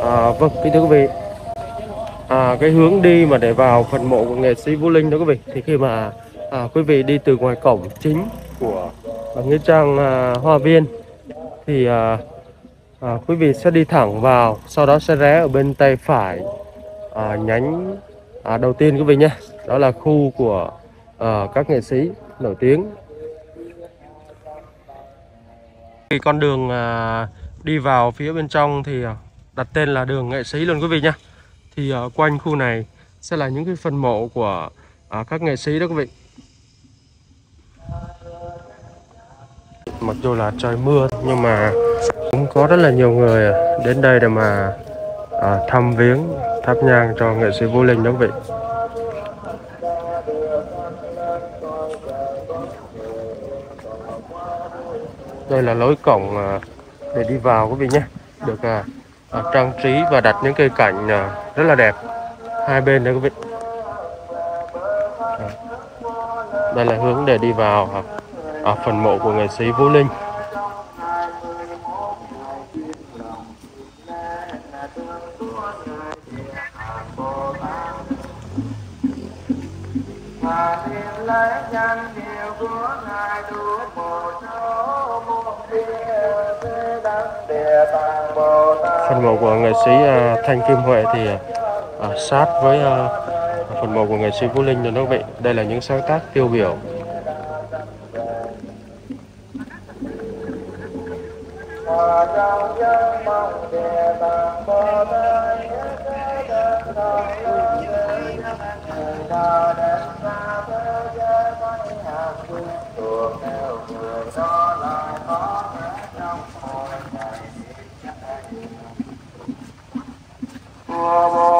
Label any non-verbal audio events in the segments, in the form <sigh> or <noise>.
À, vâng, kính thưa quý vị, à, cái hướng đi mà để vào phần mộ của nghệ sĩ Vũ Linh đó quý vị, thì khi mà à, quý vị đi từ ngoài cổng chính của à, nghĩa trang à, Hoa Viên, thì à, à, quý vị sẽ đi thẳng vào, sau đó sẽ rẽ ở bên tay phải à, nhánh à, đầu tiên quý vị nhé, đó là khu của à, các nghệ sĩ nổi tiếng. Thì con đường à, đi vào phía bên trong thì à, đặt tên là đường nghệ sĩ luôn quý vị nhé thì uh, quanh khu này sẽ là những cái phần mộ của uh, các nghệ sĩ đó quý vị. Mặc dù là trời mưa nhưng mà cũng có rất là nhiều người đến đây để mà uh, thăm viếng thắp nhang cho nghệ sĩ Vũ Linh đó quý vị. Đây là lối cổng à, để đi vào quý vị nhé. Được uh, à, trang trí và đặt những cây cảnh à, rất là đẹp. Hai bên đấy quý vị. Ờ, đây là hướng để đi vào à, à, phần mộ của nghệ sĩ Vũ Linh. Phần mộ của nghệ sĩ uh, Thanh Kim Huệ thì uh, sát với uh, phần mộ của nghệ sĩ Vũ Linh rồi đó quý vị đây là những sáng tác tiêu biểu Thank you. Bravo.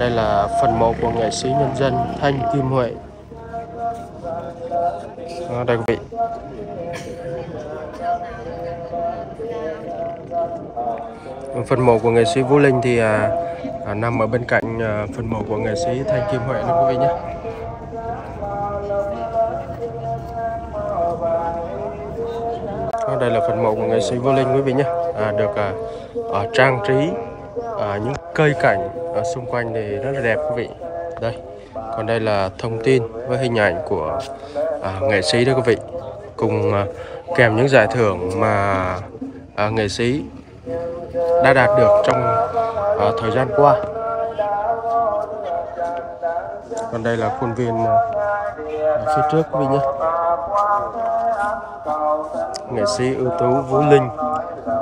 Đây là phần mộ của nghệ sĩ nhân dân Thanh Kim Huệ. À, đây quý vị. Phần mộ của nghệ sĩ Vũ Linh thì à, à, nằm ở bên cạnh à, phần mộ của nghệ sĩ Thanh Kim Huệ đó quý vị nhé. À, đây là phần mộ của nghệ sĩ Vũ Linh quý vị nhé. À, được à, à, trang trí những cây cảnh ở xung quanh thì rất là đẹp quý vị. Đây còn đây là thông tin với hình ảnh của à, nghệ sĩ đó quý vị. Cùng à, kèm những giải thưởng mà à, nghệ sĩ đã đạt được trong à, thời gian qua. Còn đây là khuôn viên à, phía trước quý vị nhé nghệ sĩ ưu tú Vũ Linh.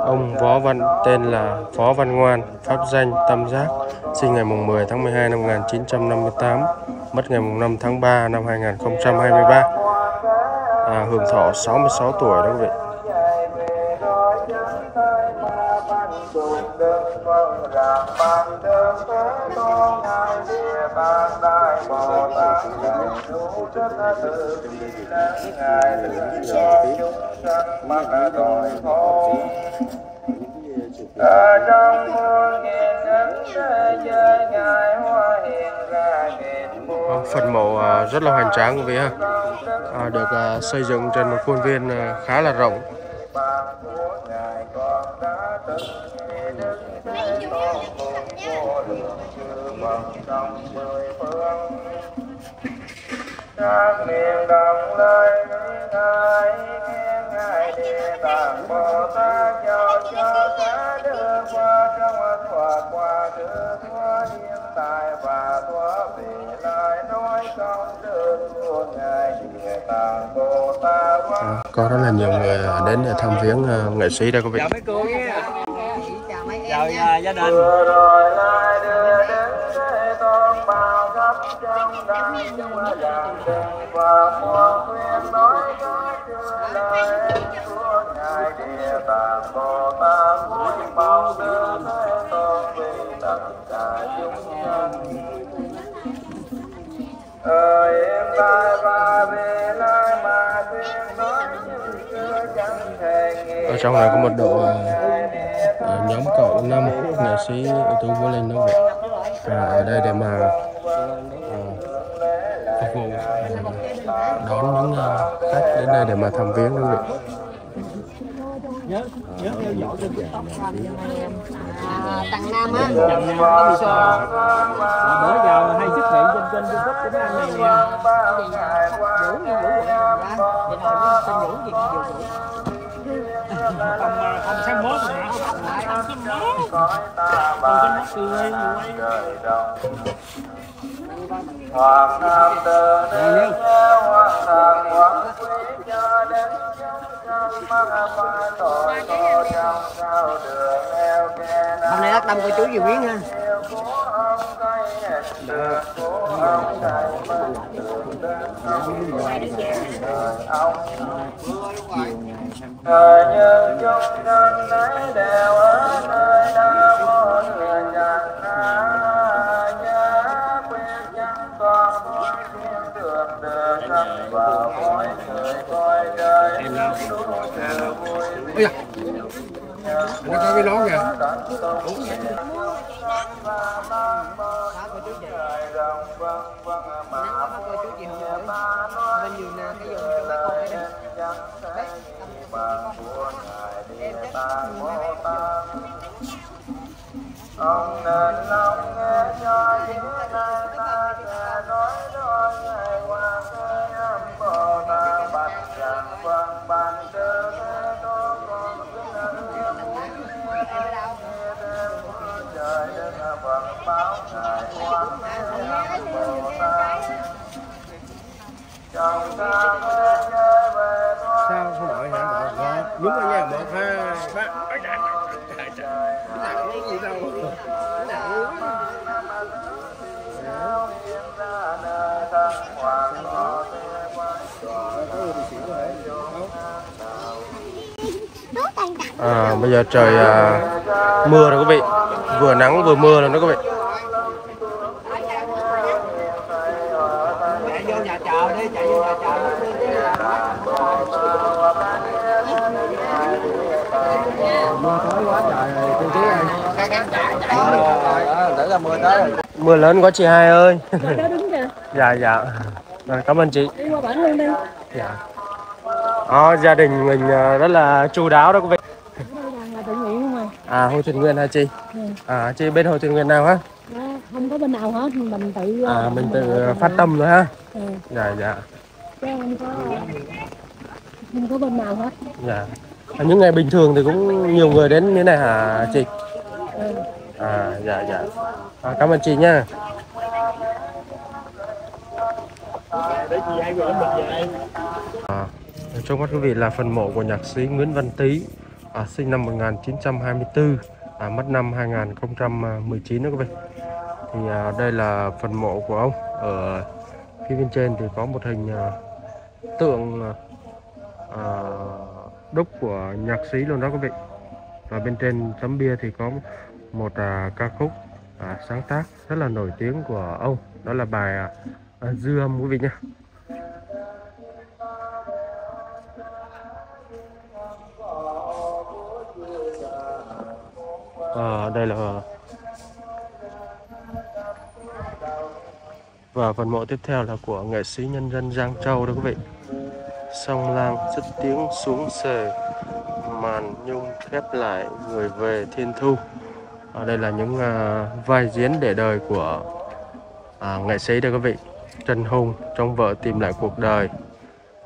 Ông Võ Văn tên là Phó Văn Ngoan pháp danh Tâm Giác sinh ngày 10 tháng 12 năm 1958 mất ngày 5 tháng 3 năm 2023 à, hưởng thọ 66 tuổi đó quý vị. Ở trong muôn thế giới ngài hoa hiện ra phần mộ à, rất là hoành tráng quý vị ha. À, được à, xây dựng trên một khuôn viên à, khá là rộng vô lượng chư phật trong mười phương các đồng lời ngài khen ngài địa tạng bồ tát cho đưa qua trong qua hiện tại và vị lai nói công đức của ngài địa tạng bồ tát có rất là nhiều người đến để thăm viếng ờ, nghệ sĩ đây quý vị nhà gia đình vừa rồi lại đưa đến thế tôn bao khắp trong đại chúng giảng đường và muôn khuyên nói có chư lời. của ngài địa tạng bồ tát nguyện bao sư thế tôn vì tất cả chúng nhân. Ở hiện tại và về lai mà tuyên nói những chưa chẳng thể nghĩ ở trong này có một à, nhóm cậu năm nghệ sĩ ưu tú Vũ Linh nói vậy và ở đây để mà phục vụ đón những khách đến đây để mà thăm viếng quý vị À, tầng Nam á bữa giờ hay xuất hiện trên kênh youtube của mấy anh này nè không Vũ gì mốt Vũ. không sáng mốt cõi hả? Không bà sáng mốt tươi quay đông hoàng nam từ nơi hoàng thần hoàng quý cho đến đường hôm nay lắc đâm cô chú gì biến ha được ông cây hết được ông thầy mất thời như chúng sanh ấy đều ở nơi nam môn thừa nhận a nhớ quyết chẳng còn mỗi thiên đường đưa thân mỗi người coi đời đúng sự vui nó có cái nón kìa cái của ngài địa tạng vô tăng ông nên lòng nghe cho những nay ta sẽ nói đôi ngày qua cái âm bồ tát bạch chẳng vâng ban à, bây giờ trời à, mưa rồi quý vị. Vừa nắng vừa mưa rồi đó quý vị. Mưa lớn quá chị hai ơi. Kìa dạ dạ. Rồi, cảm ơn chị. đi qua bản luôn đi. Dạ. Đó, gia đình mình à, rất là chu đáo đó quý vị đây là, là tự nguyện không à Hồ Thịnh Nguyên hả chị? Ừ. à chị bên Hồ Thịnh Nguyên nào hả? Không có bên nào hết mình tự à mình tự phát tâm rồi ha ừ. dạ dạ. Chứ không có không có bên nào hết. Dạ. À, những ngày bình thường thì cũng nhiều người đến như này hả chị? Ừ. à dạ dạ. À, cảm ơn chị nha. À, trong mắt quý vị là phần mộ của nhạc sĩ Nguyễn Văn Tý à, sinh năm 1924 à, mất năm 2019 đó các vị thì à, đây là phần mộ của ông. Ở phía bên trên thì có một hình à, tượng à, đúc của nhạc sĩ luôn đó các vị. Và bên trên tấm bia thì có một à, ca khúc à, sáng tác rất là nổi tiếng của ông. Đó là bài à, dư âm quý vị nhé à, đây là và phần mộ tiếp theo là của nghệ sĩ nhân dân Giang Châu đó quý vị. Sông lang rất tiếng xuống sề màn nhung khép lại người về thiên thu. Ở đây là những à, vai diễn để đời của à, nghệ sĩ đây quý vị. Trần Hùng trong vợ tìm lại cuộc đời.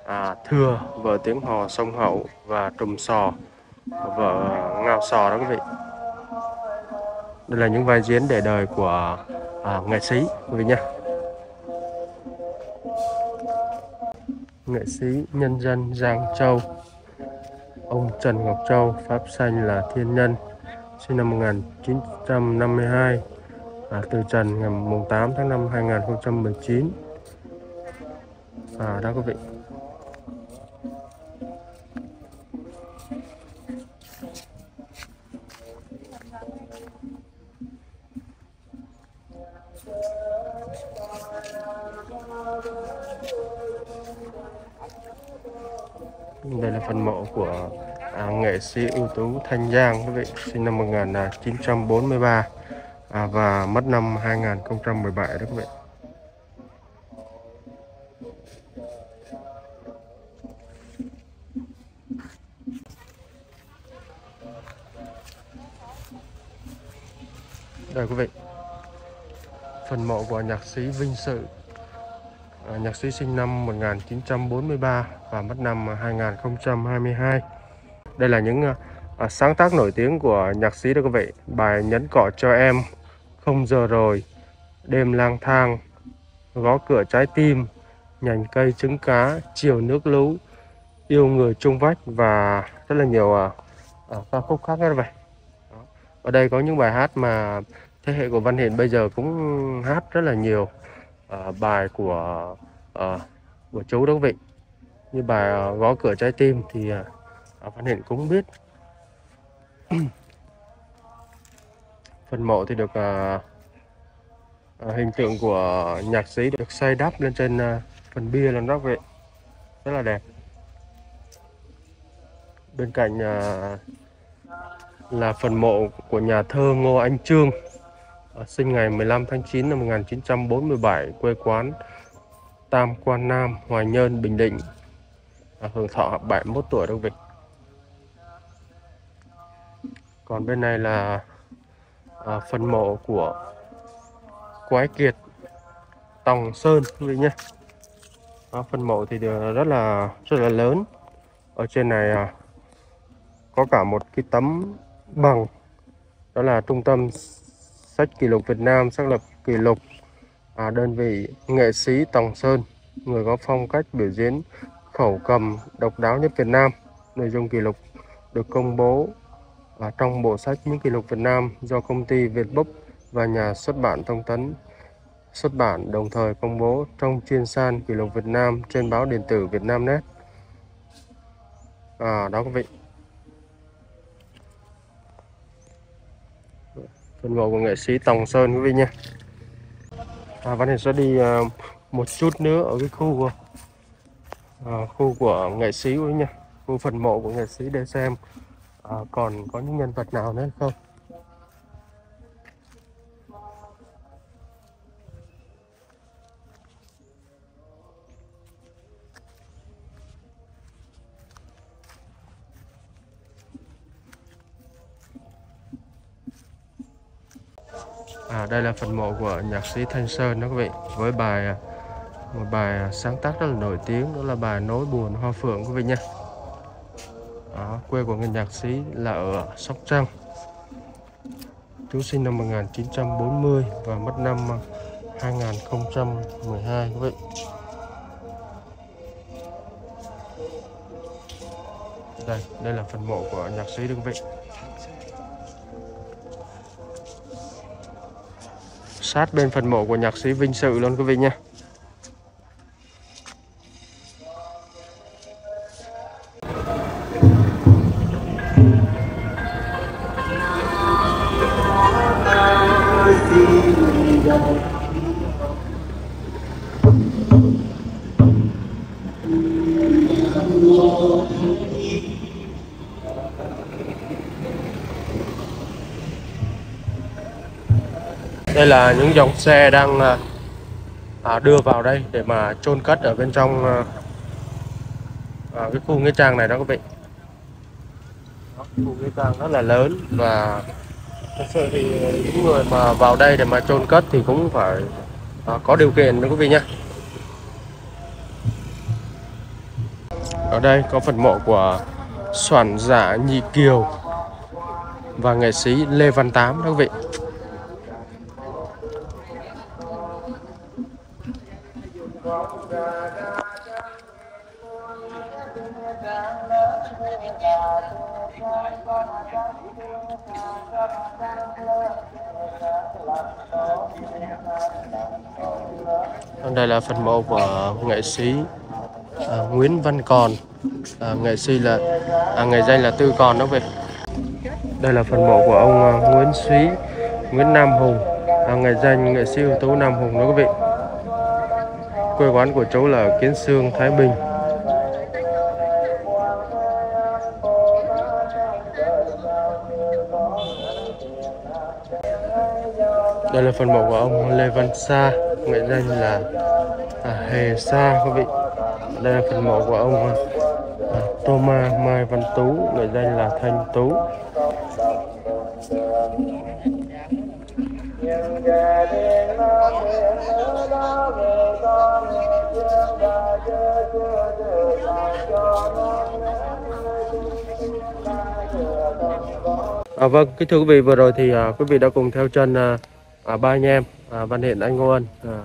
À, Thưa vợ tiếng hò sông hậu và Trùm sò vợ ngao sò đó quý vị đây là những vai diễn để đời của à, nghệ sĩ quý vị nhé. Nghệ sĩ nhân dân Giang Châu. Ông Trần Ngọc Châu pháp danh là Thiên Nhân sinh năm 1952 à, từ trần ngày mùng 8 tháng 5 2019 à, đó quý vị. À, sĩ ưu tú Thanh Giang quý vị sinh năm 1943 à, và mất năm 2017 đó quý vị. Đây quý vị. Phần mộ của nhạc sĩ Vinh Sự. À, nhạc sĩ sinh năm 1943 và mất năm 2022 đây là những à, sáng tác nổi tiếng của nhạc sĩ đó quý vị. Bài nhấn cỏ cho em không giờ rồi đêm lang thang gõ cửa trái tim nhành cây trứng cá chiều nước lũ yêu người trung vách và rất là nhiều à, à, ca khúc khác nữa vậy. Đó. ở đây có những bài hát mà thế hệ của Văn Hiền bây giờ cũng hát rất là nhiều à, bài của à, của chú đó quý vị. Như bài à, gõ cửa trái tim thì à, Văn hiện cũng biết. <clears throat> Phần mộ thì được à, à, hình tượng của nhạc sĩ được xây đắp lên trên à, phần bia lần đó vậy. Rất là đẹp. Bên cạnh à, là phần mộ của nhà thơ Ngô Anh Trương à, sinh ngày 15 tháng 9 năm 1947 quê quán Tam Quan Nam Hoài Nhơn Bình Định. À, hưởng thọ 71 tuổi đâu quý vị còn bên này là à, phần mộ của Quái Kiệt Tòng Sơn quý vị nhé. À, phần mộ thì rất là rất là lớn. Ở trên này à, có cả một cái tấm bằng đó là trung tâm sách kỷ lục Việt Nam xác lập kỷ lục à, đơn vị nghệ sĩ Tòng Sơn người có phong cách biểu diễn khẩu cầm độc đáo nhất Việt Nam. Nội dung kỷ lục được công bố ở trong bộ sách những kỷ lục Việt Nam do công ty Việt Vietbook và nhà xuất bản thông tấn. Xuất bản đồng thời công bố trong chuyên san kỷ lục Việt Nam trên báo điện tử Việt Nam Net à, đó quý vị. Phần mộ của nghệ sĩ Tòng Sơn quý vị nha. À, Văn Hiền sẽ đi à, một chút nữa ở cái khu à, khu của nghệ sĩ quý nha. Khu phần mộ của nghệ sĩ để xem à, còn có những nhân vật nào nữa không? À, đây là phần mộ của nhạc sĩ Thanh Sơn đó quý vị với bài à, một bài à, sáng tác rất là nổi tiếng đó là bài Nối buồn hoa phượng quý vị nha quê của người nhạc sĩ là ở Sóc Trăng. Chú sinh năm 1940 và mất năm 2012 quý vị đây đây là phần mộ của nhạc sĩ đương vị sát bên phần mộ của nhạc sĩ Vinh Sự luôn quý vị nha đây là những dòng xe đang à, à, đưa vào đây để mà chôn cất ở bên trong à, à, cái khu nghĩa trang này đó quý vị. Đó, khu nghĩa trang rất là lớn và thật sự thì những người mà vào đây để mà chôn cất thì cũng phải à, có điều kiện đó quý vị nhé ở đây có phần mộ của soạn giả Nhị Kiều và nghệ sĩ Lê Văn Tám đó quý vị đây là phần mộ của nghệ sĩ à, Nguyễn Văn Còn. À, nghệ sĩ là à, nghệ danh là Tư Còn đó về đây là phần mộ của ông à, Nguyễn Súy Nguyễn Nam Hùng à, nghệ danh nghệ sĩ ưu tú Nam Hùng đó quý vị quê quán của chú là Kiến Sương, Thái Bình. Đây là phần mộ của ông Lê Văn Sa, nghệ danh là à, Hề Sa quý vị. Đây là phần mộ của ông à, Thomas Mai Văn Tú, nghệ danh là Thanh Tú. À, vâng, kính thưa quý vị, vừa rồi thì à, quý vị đã cùng theo chân à, à, ba anh em à, Văn Hiện, anh Ngô Ân à,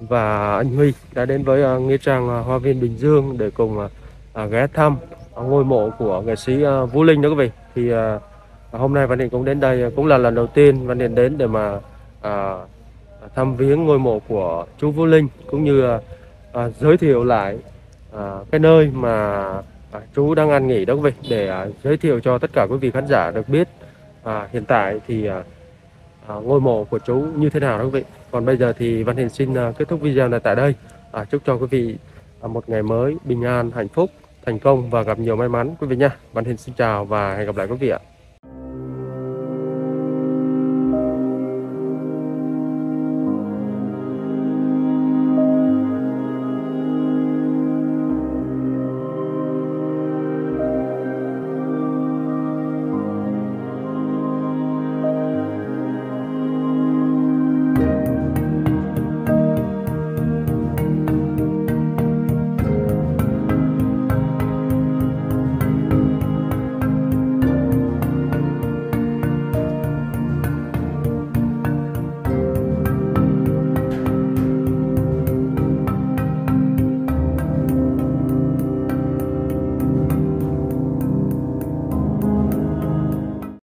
và anh Huy đã đến với à, nghĩa trang à, Hoa viên Bình Dương để cùng à, à, ghé thăm à, ngôi mộ của nghệ sĩ à, Vũ Linh đó quý vị. Thì à, à hôm nay Văn Hiện cũng đến đây à, cũng là lần đầu tiên Văn Hiện đến để mà à, thăm viếng ngôi mộ của chú Vũ Linh cũng như à, à, giới thiệu lại à, cái nơi mà à, chú đang ăn nghỉ đó quý vị để à, giới thiệu cho tất cả quý vị khán giả được biết. À, hiện tại thì à, à, ngôi mộ của chú như thế nào đó quý vị? Còn bây giờ thì Văn Hiền xin à, kết thúc video này tại đây. À, chúc cho quý vị à, một ngày mới bình an hạnh phúc thành công và gặp nhiều may mắn quý vị nha. Văn Hiền xin chào và hẹn gặp lại quý vị ạ.